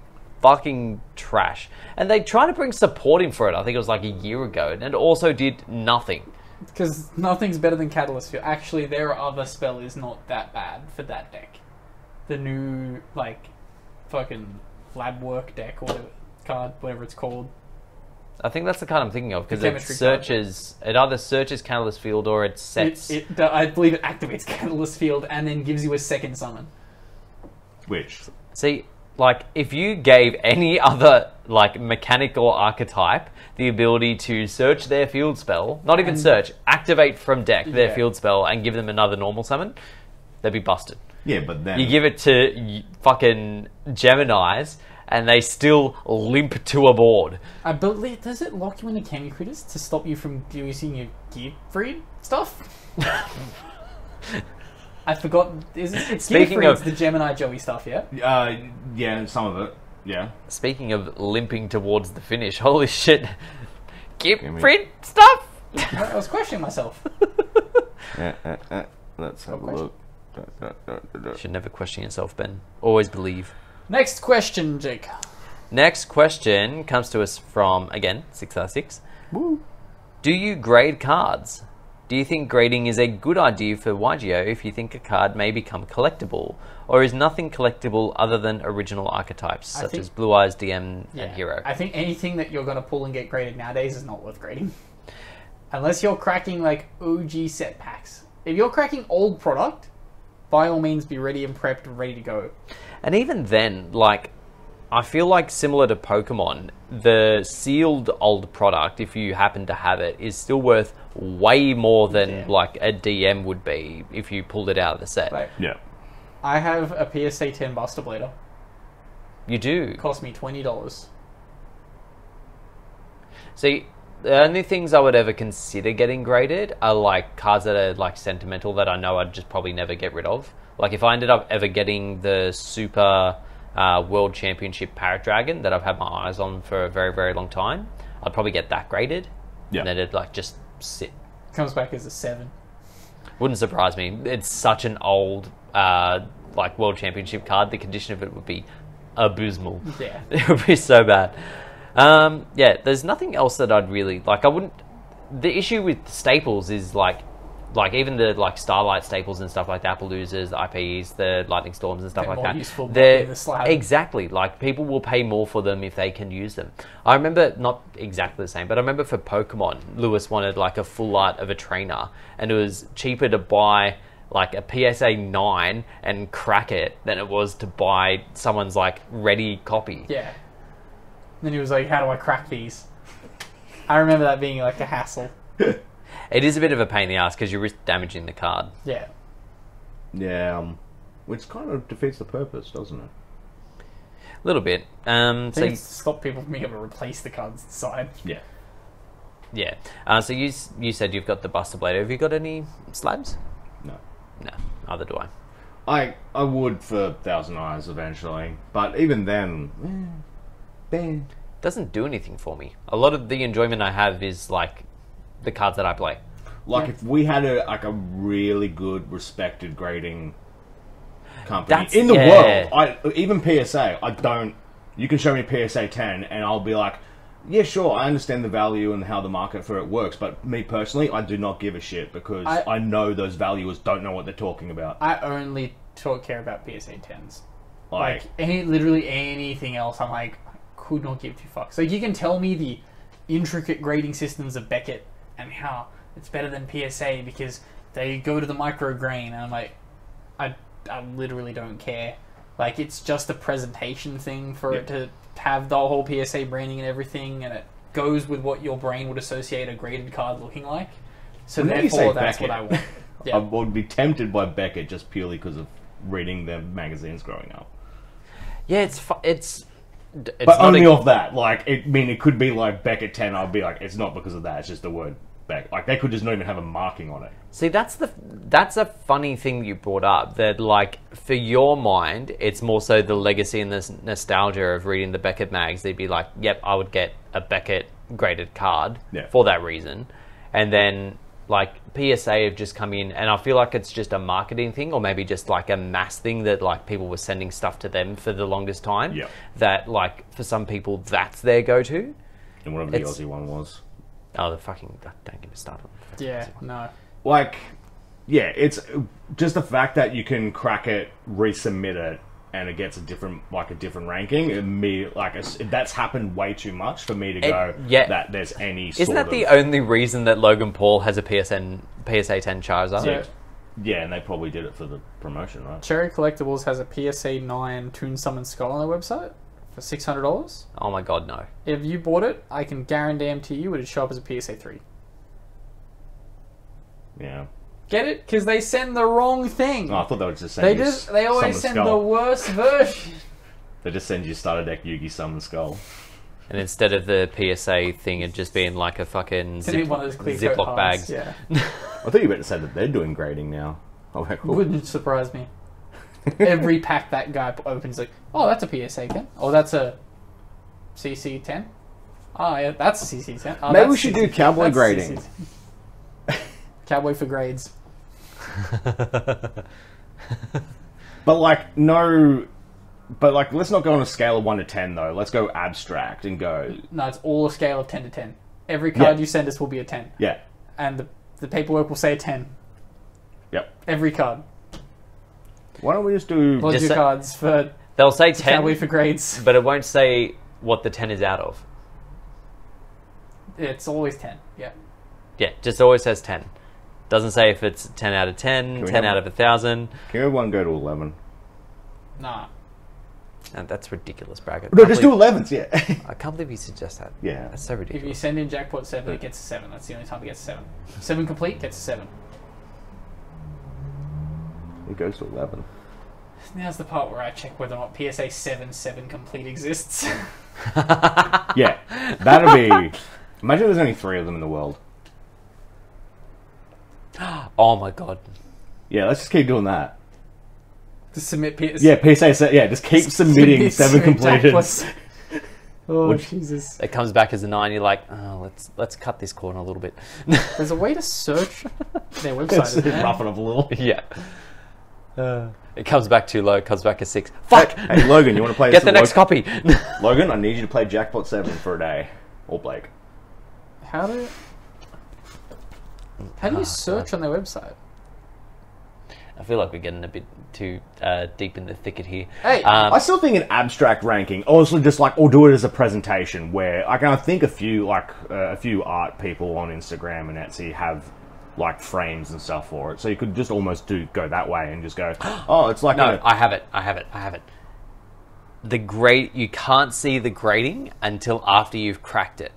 fucking trash. And they tried to bring support in for it. I think it was like a year ago, and it also did nothing.
Because nothing's better than Catalyst Field. Actually, their other spell is not that bad for that deck. The new, like, fucking lab work deck or whatever card, whatever it's called.
I think that's the card I'm thinking of because it
chemistry card.
searches. It either searches Catalyst Field or it
It,
sets.
it, I believe it activates <laughs> Catalyst Field and then gives you a second summon.
Which
See, like if you gave any other like mechanical archetype the ability to search their field spell, not even
And-
search, activate from deck their
Yeah.
field spell and give them another normal summon, they'd be busted.
Yeah, but then
You give it to fucking Gemini's and they still limp to a board.
I believe does it lock you into Chemicritters to stop you from using your gear freed stuff? <laughs> I forgot. Is it,
Speaking
gear
of-
the Gemini Joey stuff? Yeah.
uh, yeah, some of it. Yeah.
Speaking of limping towards the finish, <laughs> holy shit. Give
Gimme.
stuff!
I was questioning myself.
Uh, uh, uh, let's have a
question.
look.
Should never question yourself, Ben. Always believe.
Next question, Jake.
Next question comes to us from, again, 6R6.
Woo.
Do you grade cards? Do you think grading is a good idea for YGO if you think a card may become collectible? Or is nothing collectible other than original archetypes,
I
such
think-
as Blue Eyes, DM,
Yeah.
and Hero?
I think anything that you're going to pull and get graded nowadays is not worth grading. <laughs> Unless you're cracking like OG set packs. If you're cracking old product, by all means be ready and prepped and ready to go.
And even then, like, I feel like similar to Pokemon, the sealed old product, if you happen to have it, is still worth way more than
Yeah.
like a DM would be if you pulled it out of the set.
Like,
Yeah.
I have a PSA 10 Buster Blader.
You do.
It cost me $20.
See, the only things I would ever consider getting graded are like cards that are like sentimental that I know I'd just probably never get rid of. Like if I ended up ever getting the Super uh, World Championship Parrot Dragon that I've had my eyes on for a very very long time, I'd probably get that graded.
Yeah.
And then it'd like just sit.
Comes back as a 7.
Wouldn't surprise me. It's such an old uh, like World Championship card. The condition of it would be abysmal.
Yeah. <laughs>
It would be so bad. Um, yeah, there's nothing else that I'd really like. I wouldn't. The issue with staples is like, like even the like Starlight staples and stuff like the Apollousas, the IPEs, the Lightning Storms and stuff
They're
like
more
that.
useful
They're
the slab.
exactly like people will pay more for them if they can use them. I remember not exactly the same, but I remember for Pokemon, Lewis wanted like a full art of a trainer, and it was cheaper to buy like a PSA 9 and crack it than it was to buy someone's like ready copy.
Yeah. Then he was like, how do I crack these? I remember that being like a hassle. <laughs>
It is a bit of a pain in the ass because you risk damaging the card.
Yeah.
Yeah. Um, which kind of defeats the purpose, doesn't it?
A little bit. Um,
I
so
think it's to stop people from being able to replace the cards inside.
Yeah.
yeah. Uh, so you s- you said you've got the Buster Blade. Have you got any slabs?
No.
No, neither do I.
I I would for Thousand Eyes eventually, but even then, ben.
Doesn't do anything for me. A lot of the enjoyment I have is like the cards that I play.
Like
Yeah.
if we had a like a really good respected grading company
That's-
in the
yeah.
world. I even PSA. I don't. You can show me PSA 10, and I'll be like, yeah, sure. I understand the value and how the market for it works, but me personally, I do not give a shit because
I-
I, know those valuers don't know what they're talking about.
I only talk care about PSA tens.
Like,
Like any, literally anything else, I'm like, I could not give two fucks. Like you can tell me the intricate grading systems of Beckett and how it's better than PSA because they go to the micro grain, and I'm like, I, I literally don't care. Like it's just a presentation thing for it to have the whole PSA branding and everything, and it goes with what your brain would associate a graded card looking like. So
Well, now you say
therefore, that's
Beckett.
what I want. <laughs>
I would be tempted by Beckett just purely because of reading their magazines growing up.
Yeah, it's fu- it's. It's
But only
a-
off that. Like, it I mean it could be like Beckett 10. I'd be like, it's not because of that. It's just the word Beck. Like, they could just not even have a marking on it.
See, that's the that's a funny thing you brought up. That like for your mind, it's more so the legacy and the nostalgia of reading the Beckett mags. They'd be like, "Yep, I would get a Beckett graded card
Yeah.
for that reason," and then like PSA have just come in, and I feel like it's just a marketing thing, or maybe just like a mass thing that like people were sending stuff to them for the longest time.
Yep.
That like for some people, that's their go-to.
And whatever the Aussie one was.
Oh, the fucking I don't get me started. on the
Yeah, no.
like yeah it's just the fact that you can crack it resubmit it and it gets a different like a different ranking and me like it's, that's happened way too much for me to go
yeah.
that there's any
Isn't
sort
that the only reason that Logan Paul has a PSN PSA 10 Charizard?
So,
yeah and they probably did it for the promotion right
Cherry Collectibles has a PSA 9 Toon Summon Skull on their website for $600.
Oh my god, no.
If you bought it, I can guarantee you it would show up as a PSA 3.
yeah
Get it? Because they send the wrong thing.
oh, I thought they would just send
they just they always
Summon
send
skull.
the worst version. <laughs>
they just send you starter deck Yugi summon skull
And instead of the PSA thing, it just being like a fucking
Send me
zip,
one of those clear
Ziploc bags.
Yeah, <laughs>
I thought you were about to say that they're doing grading now oh okay, cool.
wouldn't surprise me. <laughs> Every pack that guy opens, like, oh, that's a PSA 10. Oh, that's a CC 10. Oh, yeah, that's a CC 10. Oh,
Maybe we should do cowboy
that's
grading.
CC. Cowboy for grades. <laughs>
But like no, but like let's not go on a scale of one to ten though. Let's go abstract and go
No, it's all a scale of 10 to 10. Every card
Yeah.
you send us will be a 10.
yeah,
And the, the paperwork will say a 10.
yep.
Every card.
Why don't we just do?
We'll
Just
do
say-
cards for
They'll say 10,
Cowboy for grades.
but it won't say what the 10 is out of.
It's always 10. Yeah.
Yeah, just always says 10. Doesn't say if it's 10 out of 10, 10
have-
out of 1,000.
Can everyone go to eleven?
Nah.
And that's ridiculous, bracket.
No,
Can't
just do
believe-
elevens. Yeah,
I can't believe you suggest that.
yeah.
That's so ridiculous.
If you send in jackpot 7, it gets a 7. That's the only time it gets a 7. 7 complete gets a 7.
It goes to eleven.
Now's the part where I check whether or not PSA 7 7 complete exists. <laughs>
Yeah, that'd be. Imagine there's only three of them in the world. <gasps>
Oh my god.
Yeah, let's just keep doing that.
to submit PSA.
Yeah, PSA. se- Yeah, just keep <laughs> submitting seven
completions. <laughs> Oh,
Which-
Jesus.
It comes back as a 9, you're like, oh, let's let's cut this corner a little bit. <laughs>
There's a way to search their website.
Just
isn't
rough it up a little.
yeah. Uh, it comes back too low, it comes back as 6. Fuck!
Hey, Logan, you want to play?
Get
this
the next
Lo-
copy!
Logan, I need you to play Jackpot Seven for a day, or Blake.
How do how do you search on their website?
I feel like we're getting a bit too uh, deep in the thicket here.
Hey,
um,
I still think an abstract ranking, honestly, just like or do it as a presentation where like I think a few like uh, a few art people on Instagram and Etsy have like frames and stuff for it, so you could just almost do go that way and just go, <gasps> oh, it's like
no,
a,
I have it. I have it. I have it. The grade you can't see the grading until after you've cracked it.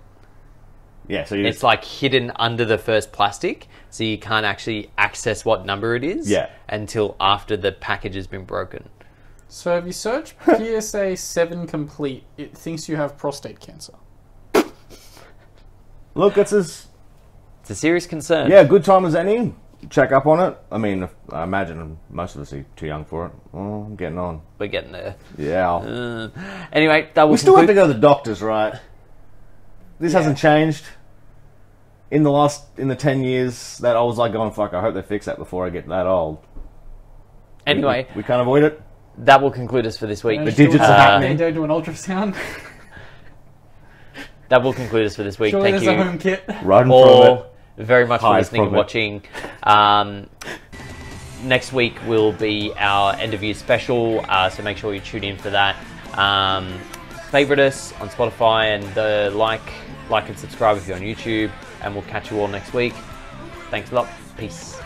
Yeah. So you
It's like hidden under the first plastic, so you can't actually access what number it is
Yeah.
until after the package has been broken.
So if you search <laughs> PSA 7 complete, it thinks you have prostate cancer.
look, it's as
It's a serious concern.
yeah good time as any. Check up on it. I mean, I imagine most of us are too young for it. Oh, I'm getting on.
We're getting there.
Yeah.
Uh, anyway, that will
We still have to go to the doctors, right? This hasn't changed. In the last, in the ten years that I was like going, fuck, I hope they fix that before I get that old.
Anyway,
we can't avoid it.
that will conclude us for this week.
The
digits are happening.
They don't do an ultrasound. <laughs>
That will conclude us for this week.
Surely
Thank you
a home kit.
Run from
all very much for listening and watching. Um, next week will be our end of year special, uh, so make sure you tune in for that. Um, favorite us on Spotify and uh, like, like and subscribe if you're on YouTube, and we'll catch you all next week. Thanks a lot. Peace.